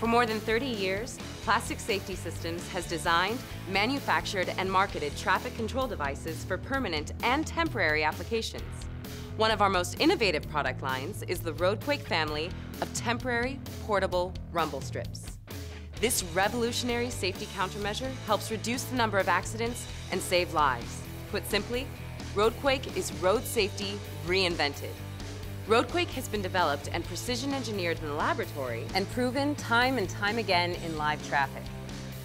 For more than 30 years, Plastic Safety Systems has designed, manufactured, and marketed traffic control devices for permanent and temporary applications. One of our most innovative product lines is the RoadQuake family of temporary portable rumble strips. This revolutionary safety countermeasure helps reduce the number of accidents and save lives. Put simply, RoadQuake is road safety reinvented. RoadQuake has been developed and precision engineered in the laboratory and proven time and time again in live traffic.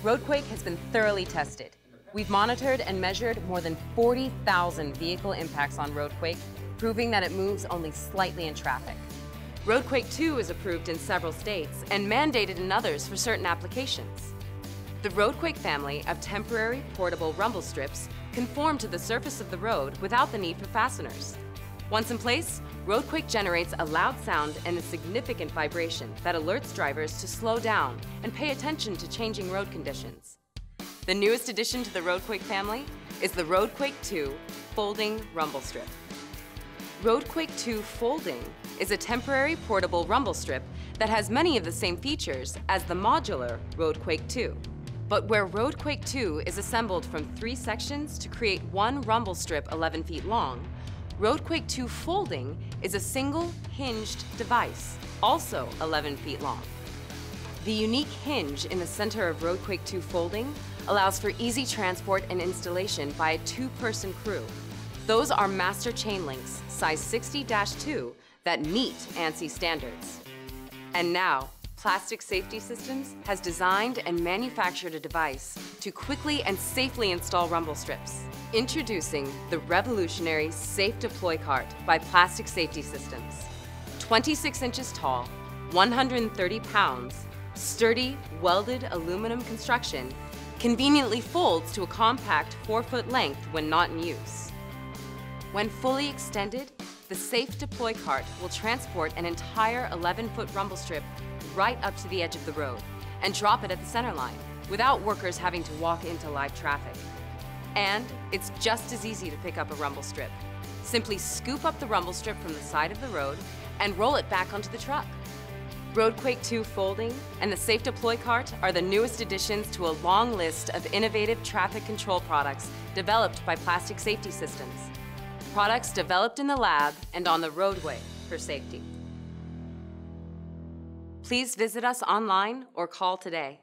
RoadQuake has been thoroughly tested. We've monitored and measured more than 40,000 vehicle impacts on RoadQuake, proving that it moves only slightly in traffic. RoadQuake 2 is approved in several states and mandated in others for certain applications. The RoadQuake family of temporary portable rumble strips conform to the surface of the road without the need for fasteners. Once in place, RoadQuake generates a loud sound and a significant vibration that alerts drivers to slow down and pay attention to changing road conditions. The newest addition to the RoadQuake family is the RoadQuake 2 Folding Rumble Strip. RoadQuake 2 Folding is a temporary portable rumble strip that has many of the same features as the modular RoadQuake 2. But where RoadQuake 2 is assembled from three sections to create one rumble strip 11 feet long, RoadQuake 2 Folding is a single hinged device, also 11 feet long. The unique hinge in the center of RoadQuake 2 Folding allows for easy transport and installation by a two-person crew. Those are master chain links, size 60-2, that meet ANSI standards. And now, Plastic Safety Systems has designed and manufactured a device to quickly and safely install rumble strips. Introducing the revolutionary Safe Deploy Cart by Plastic Safety Systems. 26 inches tall, 130 pounds, sturdy, welded aluminum construction, conveniently folds to a compact 4-foot length when not in use. When fully extended, the Safe Deploy Cart will transport an entire 11-foot rumble strip right up to the edge of the road and drop it at the center line without workers having to walk into live traffic. And it's just as easy to pick up a rumble strip. Simply scoop up the rumble strip from the side of the road and roll it back onto the truck. RoadQuake 2 Folding and the Safe Deploy Cart are the newest additions to a long list of innovative traffic control products developed by Plastic Safety Systems. Products developed in the lab and on the roadway for safety. Please visit us online or call today.